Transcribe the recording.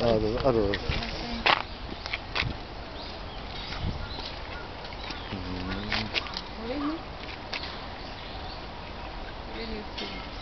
Araları, araları. Thank you.